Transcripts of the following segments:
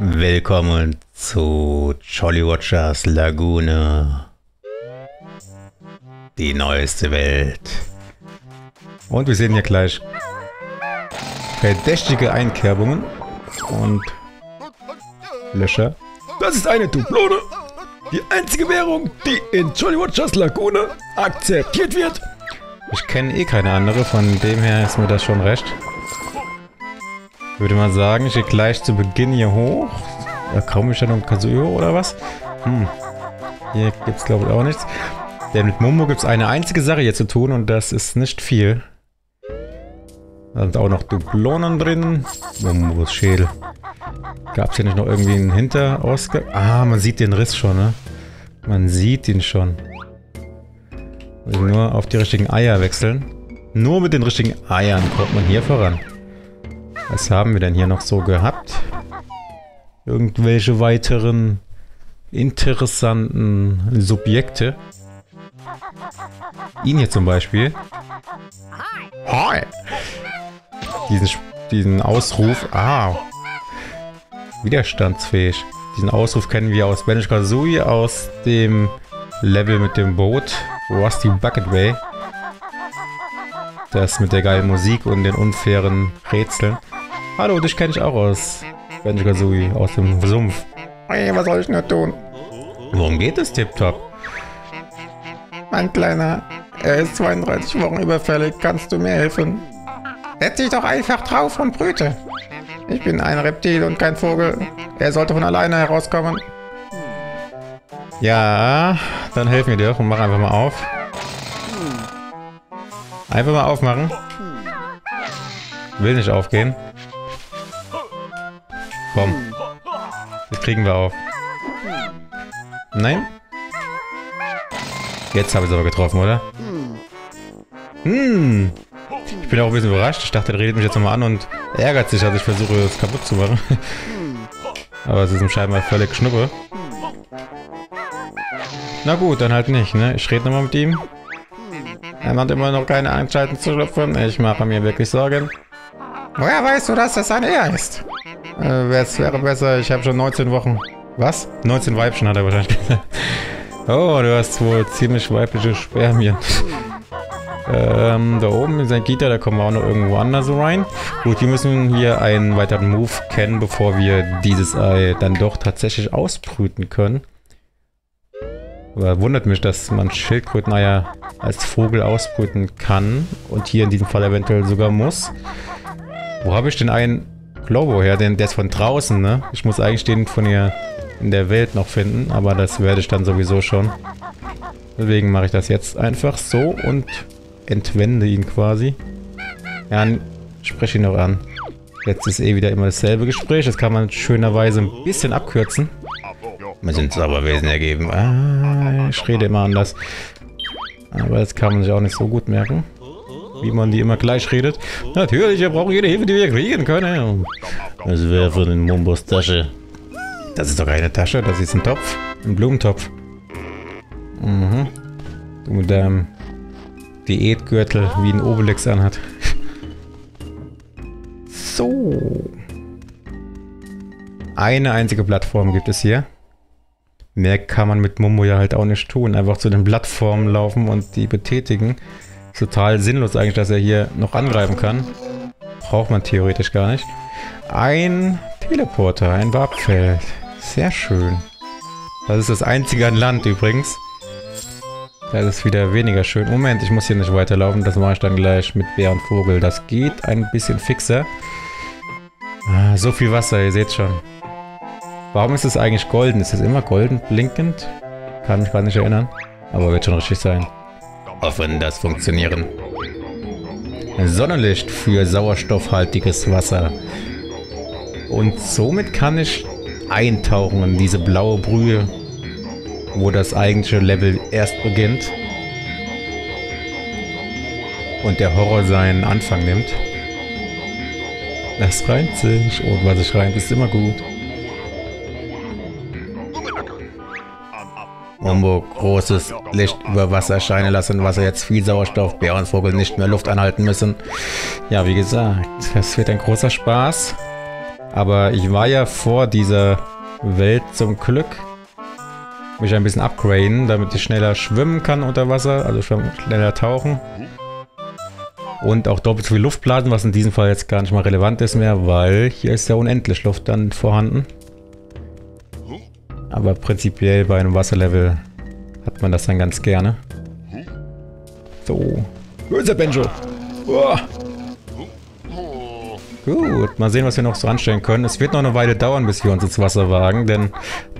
Willkommen zu Jolly Watchers Lagune. Die neueste Welt. Und wir sehen hier gleich verdächtige Einkerbungen und Löcher. Das ist eine Dublone. Die einzige Währung, die in Jolly Watchers Lagune akzeptiert wird. Ich kenne eh keine andere, von dem her ist mir das schon recht. Würde mal sagen, ich gehe gleich zu Beginn hier hoch. Da kaum ich dann um Kazuyo oder was? Hm. Hier gibt es glaube ich auch nichts. Denn mit Momo gibt es eine einzige Sache hier zu tun und das ist nicht viel. Da sind auch noch Dublonen drin. Momos Schädel. Gab es hier nicht noch irgendwie einen Hinterausgang? Ah, man sieht den Riss schon, ne? Man sieht ihn schon. Also nur auf die richtigen Eier wechseln. Nur mit den richtigen Eiern kommt man hier voran. Was haben wir denn hier noch so gehabt? Irgendwelche weiteren interessanten Subjekte. Ihn hier zum Beispiel. Hi! Diesen, diesen Ausruf. Ah. Widerstandsfähig. Diesen Ausruf kennen wir aus Banjo Kazooie, aus dem Level mit dem Boot. Rusty Bucket Way. Das mit der geilen Musik und den unfairen Rätseln. Hallo, dich kenne ich auch aus Kazooie, aus dem Sumpf. Hey, was soll ich nur tun? Worum geht es, Tiptop? Mein Kleiner, er ist 32 Wochen überfällig. Kannst du mir helfen? Setz dich doch einfach drauf und brüte. Ich bin ein Reptil und kein Vogel. Er sollte von alleine herauskommen. Ja, dann helfen wir dir und mach einfach mal auf. Einfach mal aufmachen. Will nicht aufgehen. Komm. Das kriegen wir auf. Nein? Jetzt habe ich es aber getroffen, oder? Hm. Ich bin auch ein bisschen überrascht. Ich dachte, er redet mich jetzt nochmal an und ärgert sich, als ich versuche, es kaputt zu machen. aber es ist ihm scheinbar völlig schnuppe. Na gut, dann halt nicht, ne? Ich rede nochmal mit ihm. Er hat immer noch keine Anschalten zu schlüpfen. Ich mache mir wirklich Sorgen. Woher weißt du, dass das ein Er ist? Äh, es wäre besser, ich habe schon 19 Wochen. Was? 19 Weibchen hat er wahrscheinlich. Oh, du hast wohl ziemlich weibliche Spermien. ähm, da oben ist ein Gita, da kommen wir auch noch irgendwo anders rein. Gut, wir müssen hier einen weiteren Move kennen, bevor wir dieses Ei dann doch tatsächlich ausbrüten können. Aber wundert mich, dass man Schildkröteneier als Vogel ausbrüten kann und hier in diesem Fall eventuell sogar muss. Wo habe ich denn einen Globo her? Denn der ist von draußen, ne? Ich muss eigentlich den von hier in der Welt noch finden, aber das werde ich dann sowieso schon. Deswegen mache ich das jetzt einfach so und entwende ihn quasi. Ja, spreche ihn noch an. Jetzt ist eh wieder immer dasselbe Gespräch. Das kann man schönerweise ein bisschen abkürzen. Wir sind Zauberwesen ergeben. Ah, ich rede immer anders. Aber das kann man sich auch nicht so gut merken. Wie man die immer gleich redet. Natürlich, wir brauchen jede Hilfe, die wir kriegen können. Das wäre von den Mumbos Tasche. Das ist doch keine Tasche, das ist ein Topf. Ein Blumentopf. Mhm. Du mit deinem Diätgürtel wie ein Obelix anhat. So. Eine einzige Plattform gibt es hier. Mehr kann man mit Momo ja halt auch nicht tun. Einfach zu den Plattformen laufen und die betätigen. Total sinnlos eigentlich, dass er hier noch angreifen kann. Braucht man theoretisch gar nicht. Ein Teleporter, ein Warpfeld. Sehr schön. Das ist das einzige an Land übrigens. Das ist wieder weniger schön. Moment, ich muss hier nicht weiterlaufen. Das mache ich dann gleich mit Bär und Vogel. Das geht ein bisschen fixer. Ah, so viel Wasser, ihr seht schon. Warum ist es eigentlich golden? Ist es immer golden blinkend? Kann mich gar nicht erinnern. Aber wird schon richtig sein. Hoffen, das funktionieren. Sonnenlicht für sauerstoffhaltiges Wasser. Und somit kann ich eintauchen in diese blaue Brühe, wo das eigentliche Level erst beginnt. Und der Horror seinen Anfang nimmt. Das reimt sich. Und was sich reimt, ist immer gut. Umbo großes Licht über Wasser scheinen lassen, Wasser jetzt viel Sauerstoff, Bär und Vogel nicht mehr Luft anhalten müssen. Ja, wie gesagt, das wird ein großer Spaß. Aber ich war ja vor dieser Welt zum Glück mich ein bisschen upgraden, damit ich schneller schwimmen kann unter Wasser, also schneller tauchen. Und auch doppelt so viel Luft blasen, was in diesem Fall jetzt gar nicht mal relevant ist mehr, weil hier ist ja unendlich Luft dann vorhanden. Aber prinzipiell bei einem Wasserlevel hat man das dann ganz gerne. So. Böser Benjo! Uah. Gut, mal sehen, was wir noch so anstellen können. Es wird noch eine Weile dauern, bis wir uns ins Wasser wagen, denn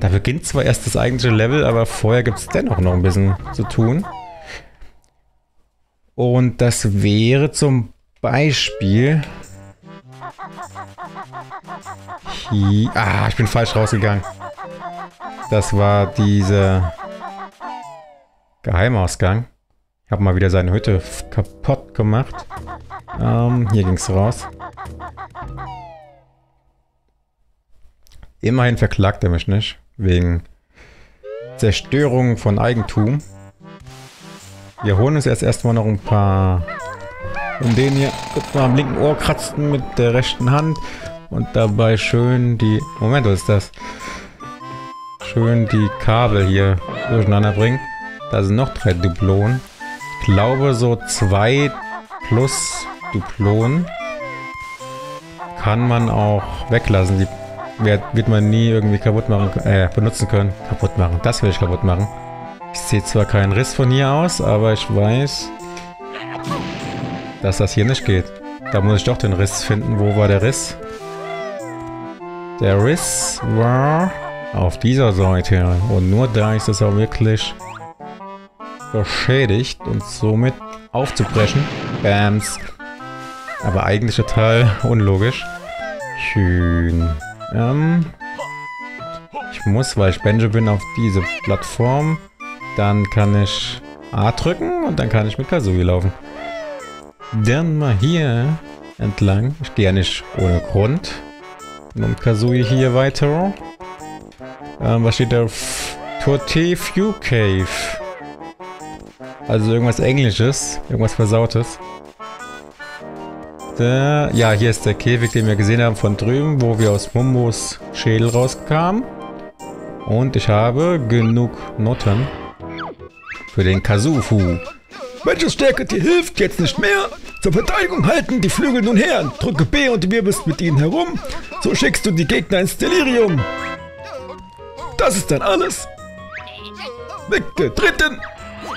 da beginnt zwar erst das eigentliche Level, aber vorher gibt es dennoch noch ein bisschen zu tun. Und das wäre zum Beispiel... Hier, ah, ich bin falsch rausgegangen. Das war dieser Geheimausgang. Ich habe mal wieder seine Hütte kaputt gemacht. Ähm, hier ging es raus. Immerhin verklagt er mich nicht. Wegen Zerstörung von Eigentum. Wir holen uns jetzt erstmal noch ein paar von denen hier kurz mal am linken Ohr kratzen mit der rechten Hand und dabei schön die... Moment, was ist das? Schön die Kabel hier durcheinander bringen. Da sind noch drei Duplonen. Ich glaube so zwei plus Duplonen kann man auch weglassen. Die wird man nie irgendwie kaputt machen, äh, benutzen können. Kaputt machen. Das will ich kaputt machen. Ich sehe zwar keinen Riss von hier aus, aber ich weiß, dass das hier nicht geht. Da muss ich doch den Riss finden. Wo war der Riss? Der Riss war auf dieser Seite. Und nur da ist es auch wirklich beschädigt und somit aufzubrechen. Bams. Aber eigentlich total unlogisch. Schön. Ähm, ich muss, weil ich Benjo bin, auf diese Plattform. Dann kann ich A drücken und dann kann ich mit Kazooie laufen. Dann mal hier entlang. Ich gehe ja nicht ohne Grund. Und Kazooie hier weiter. Ähm, was steht da? Torte Few Cave. Also irgendwas Englisches. Irgendwas Versautes. Da, ja, hier ist der Käfig, den wir gesehen haben von drüben, wo wir aus Mumbos Schädel rauskamen. Und ich habe genug Noten für den Kazufu. Welche Stärke dir hilft jetzt nicht mehr? Zur Verteidigung halten die Flügel nun her. Drücke B und wirbelst mit ihnen herum. So schickst du die Gegner ins Delirium. Das ist dann alles. Weggetreten.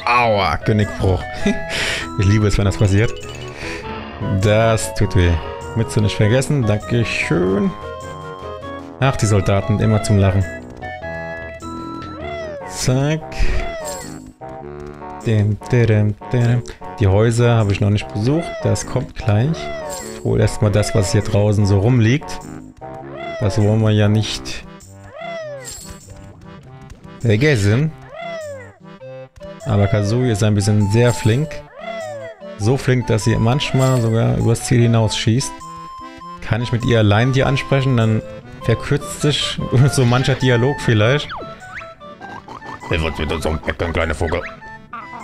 Aua, Genickbruch. ich liebe es, wenn das passiert. Das tut weh. Mütze nicht vergessen. Dankeschön. Ach, die Soldaten, immer zum Lachen. Zack. Die Häuser habe ich noch nicht besucht. Das kommt gleich. Ich hole erstmal das, was hier draußen so rumliegt. Das wollen wir ja nicht vergessen. Aber Kazooie ist ein bisschen sehr flink. So flink, dass sie manchmal sogar übers Ziel hinaus schießt. Kann ich mit ihr allein die ansprechen, dann verkürzt sich so mancher Dialog vielleicht. Er wird wieder so ein kleiner Vogel.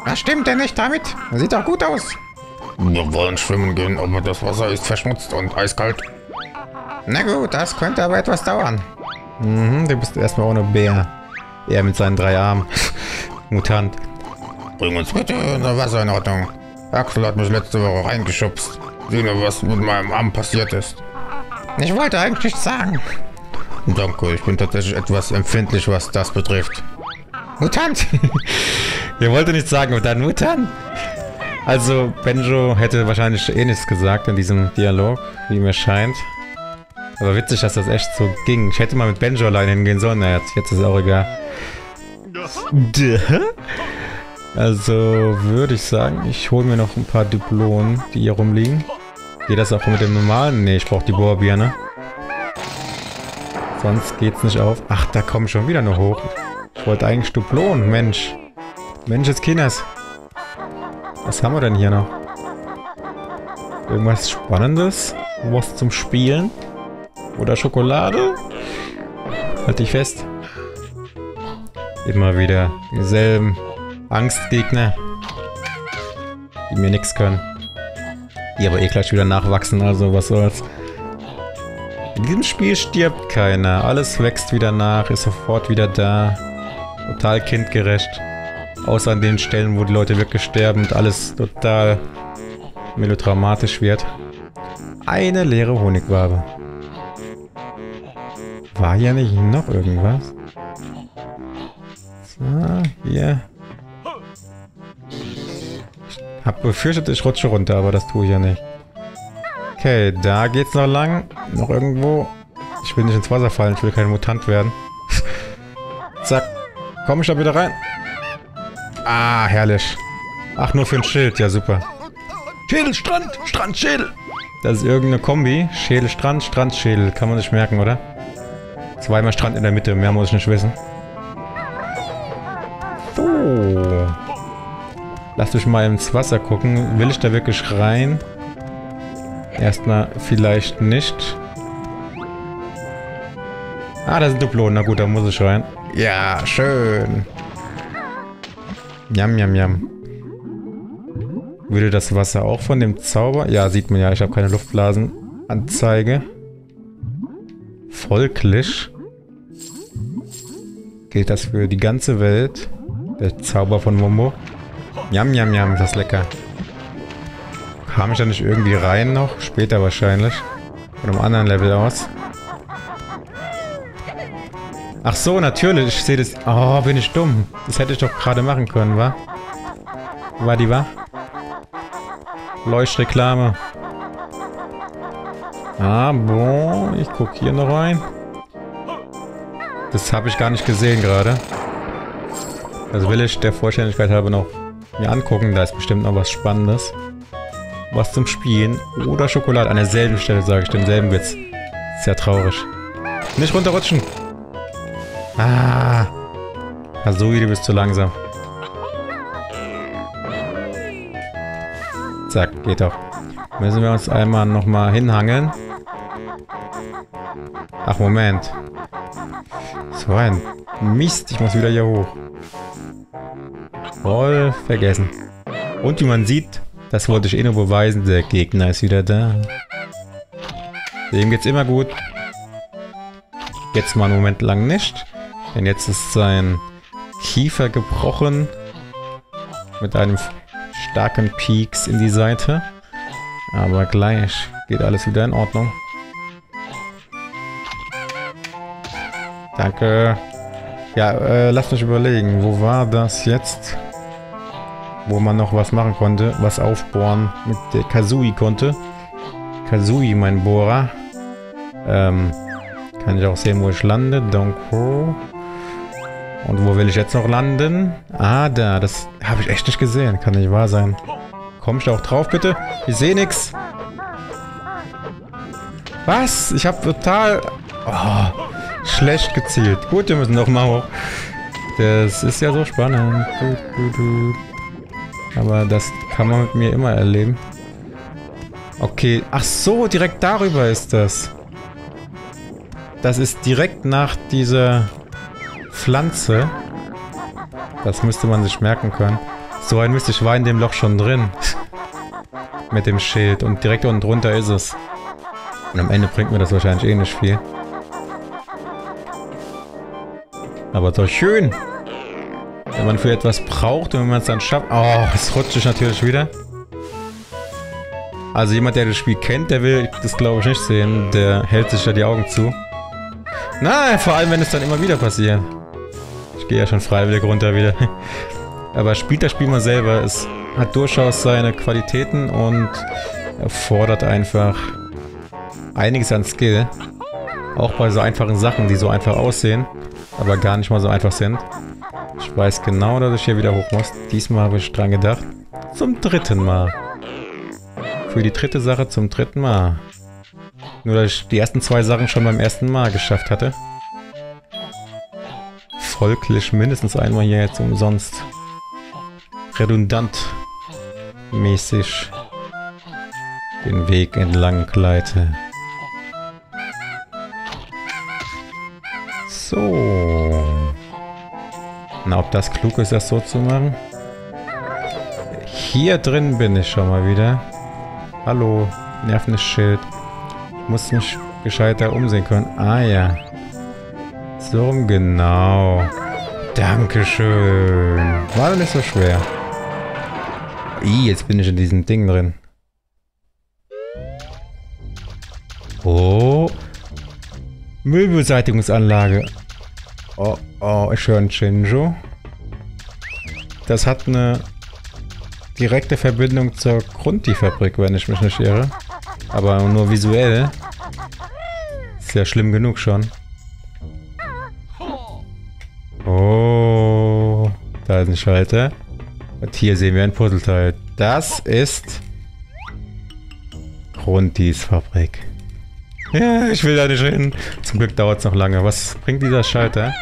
Was stimmt denn nicht damit? Sieht doch gut aus. Wir wollen schwimmen gehen, aber das Wasser ist verschmutzt und eiskalt. Na gut, das könnte aber etwas dauern. Mhm, du bist erstmal ohne Bär. Er mit seinen drei Armen. Mutant. Bring uns bitte unser Wasser in Ordnung. Axel hat mich letzte Woche reingeschubst. Sieh nur, was mit meinem Arm passiert ist. Ich wollte eigentlich nichts sagen. Danke, ich bin tatsächlich etwas empfindlich, was das betrifft. Mutant! Ihr wolltet nichts sagen, und dann Mutant? Also, Benjo hätte wahrscheinlich eh nichts gesagt in diesem Dialog, wie mir scheint. Aber witzig, dass das echt so ging. Ich hätte mal mit Benjo allein hingehen sollen. Naja, jetzt ist es auch egal. Also würde ich sagen, ich hole mir noch ein paar Duplonen, die hier rumliegen. Geht das auch mit dem normalen? Ne, ich brauche die Bohrbirne. Sonst geht's nicht auf. Ach, da kommen schon wieder noch hoch. Ich wollte eigentlich Duplonen, Mensch. Mensch des Kinders. Was haben wir denn hier noch? Irgendwas Spannendes? Was zum Spielen? Oder Schokolade? Halt dich fest. Immer wieder dieselben Angstgegner, die mir nichts können. Die aber eh gleich wieder nachwachsen, also was soll's. In diesem Spiel stirbt keiner. Alles wächst wieder nach, ist sofort wieder da. Total kindgerecht. Außer an den Stellen, wo die Leute wirklich sterben und alles total melodramatisch wird. Eine leere Honigwabe. War hier nicht noch irgendwas? So, hier. Hab befürchtet, ich rutsche runter, aber das tue ich ja nicht. Okay, da geht's noch lang. Noch irgendwo. Ich will nicht ins Wasser fallen, ich will kein Mutant werden. Zack. Komm ich da wieder rein? Ah, herrlich. Ach, nur für ein Schild. Ja, super. Schädel, Strand, Strand, Schädel. Das ist irgendeine Kombi. Schädel, Strand, Strand, Schädel. Kann man sich merken, oder? Zweimal Strand in der Mitte. Mehr muss ich nicht wissen. So. Lass dich mal ins Wasser gucken. Will ich da wirklich rein? Erstmal vielleicht nicht. Ah, da sind Duplonen. Na gut, da muss ich rein. Ja, schön. Jam, jam, jam. Würde das Wasser auch von dem Zauber... Ja, sieht man ja, ich habe keine Luftblasenanzeige. Folglich. Gilt das für die ganze Welt. Der Zauber von Momo. Jam, jam, jam, ist das lecker. Kam ich da nicht irgendwie rein noch? Später wahrscheinlich. Von einem anderen Level aus. Ach so, natürlich. Ich sehe das... Oh, bin ich dumm. Das hätte ich doch gerade machen können, wa? War die wa? Leuchtreklame. Ah, bon. Ich gucke hier noch rein. Das habe ich gar nicht gesehen gerade. Das will ich der Vollständigkeit halber noch mir angucken. Da ist bestimmt noch was Spannendes. Was zum Spielen. Oder Schokolade. An derselben Stelle sage ich denselben Witz. Sehr traurig. Nicht runterrutschen. Ah. Hasui, du bist zu langsam. Zack, geht doch. Müssen wir uns einmal nochmal hinhangeln. Ach, Moment. So ein Mist, ich muss wieder hier hoch. Voll vergessen. Und wie man sieht, das wollte ich eh nur beweisen, der Gegner ist wieder da. Dem geht's immer gut. Jetzt mal einen Moment lang nicht. Denn jetzt ist sein Kiefer gebrochen. Mit einem starken Peaks in die Seite. Aber gleich geht alles wieder in Ordnung. Danke. Ja, äh, lasst mich überlegen. Wo war das jetzt? Wo man noch was machen konnte. Was aufbohren mit der Kazui konnte. Kazui, mein Bohrer. Ähm, kann ich auch sehen, wo ich lande. Danke. Und wo will ich jetzt noch landen? Ah, da. Das habe ich echt nicht gesehen. Kann nicht wahr sein. Komm ich da auch drauf, bitte? Ich sehe nichts. Was? Ich habe total... Oh, schlecht gezielt. Gut, wir müssen noch mal hoch. Das ist ja so spannend. Aber das kann man mit mir immer erleben. Okay. Ach so, direkt darüber ist das. Das ist direkt nach dieser Pflanze. Das müsste man sich merken können. So ein Mist, ich war in dem Loch schon drin. Mit dem Schild. Und direkt unten drunter ist es. Und am Ende bringt mir das wahrscheinlich eh nicht viel. Aber doch schön. Wenn man für etwas braucht und wenn man es dann schafft... Oh, es rutscht sich natürlich wieder. Also jemand, der das Spiel kennt, der will das glaube ich nicht sehen. Der hält sich da die Augen zu. Nein, vor allem wenn es dann immer wieder passiert. Ich gehe ja schon freiwillig runter wieder. Aber spielt das Spiel mal selber. Es hat durchaus seine Qualitäten und erfordert einfach einiges an Skill. Auch bei so einfachen Sachen, die so einfach aussehen, aber gar nicht mal so einfach sind. Ich weiß genau, dass ich hier wieder hoch muss. Diesmal habe ich dran gedacht. Zum dritten Mal. Für die dritte Sache zum dritten Mal. Nur, dass ich die ersten zwei Sachen schon beim ersten Mal geschafft hatte. Folglich mindestens einmal hier jetzt umsonst. Redundant mäßig den Weg entlang gleite. So. Na, ob das klug ist, das so zu machen? Hier drin bin ich schon mal wieder. Hallo, Nervenschild. Ich muss mich gescheiter umsehen können. Ah ja. So rum, genau. Dankeschön. War doch nicht so schwer. Ih, jetzt bin ich in diesem Ding drin. Müllbeseitigungsanlage. Oh, oh, ich höre ein Shinjo. Das hat eine direkte Verbindung zur Grundti-Fabrik, wenn ich mich nicht irre. Aber nur visuell. Ist ja schlimm genug schon. Oh, da ist ein Schalter. Und hier sehen wir ein Puzzleteil. Das ist Grundis Fabrik. Ja, ich will da nicht hin. Zum Glück dauert es noch lange. Was bringt dieser Schalter?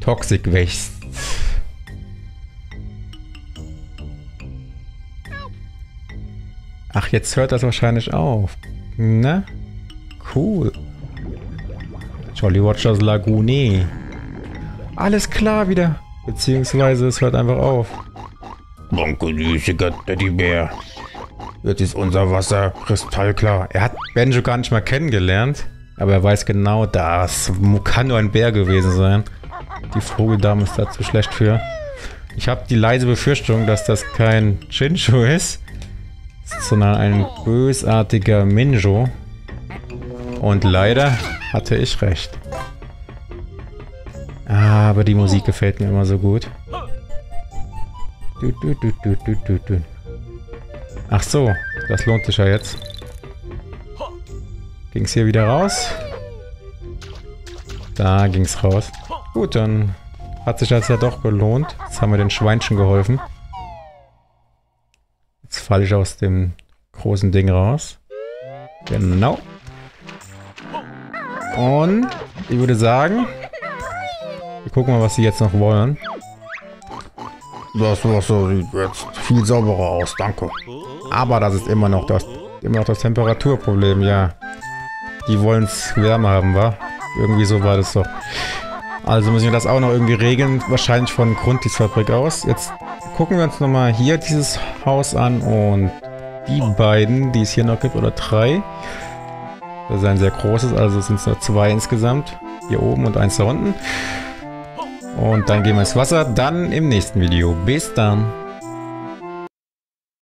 Toxic Waste. Ach, jetzt hört das wahrscheinlich auf. Ne? Cool. Jolly Watchers Lagune. Alles klar wieder. Beziehungsweise es hört einfach auf. Danke, süßiger Teddybär. Jetzt ist unser Wasser kristallklar. Er hat Benjo gar nicht mal kennengelernt. Aber er weiß genau, das kann nur ein Bär gewesen sein. Die Vogeldame ist da zu schlecht für. Ich habe die leise Befürchtung, dass das kein Chincho ist, sondern ein bösartiger Minjo. Und leider hatte ich recht. Aber die Musik gefällt mir immer so gut. Ach so, das lohnt sich ja jetzt. Ging es hier wieder raus? Da ging es raus. Gut, dann hat sich das ja doch gelohnt. Jetzt haben wir den Schweinchen geholfen. Jetzt falle ich aus dem großen Ding raus. Genau. Und ich würde sagen, wir gucken mal, was sie jetzt noch wollen. Das Wasser sieht jetzt viel sauberer aus, danke. Aber das ist immer noch das, immer noch das Temperaturproblem, ja. Die wollen es wärmer haben, wa? Irgendwie so war das doch. Also müssen wir das auch noch irgendwie regeln, wahrscheinlich von Grundis Fabrik aus. Jetzt gucken wir uns nochmal hier dieses Haus an und die beiden, die es hier noch gibt, oder drei. Das ist ein sehr großes, also sind es nur zwei insgesamt. Hier oben und eins da unten. Und dann gehen wir ins Wasser. Dann im nächsten Video. Bis dann.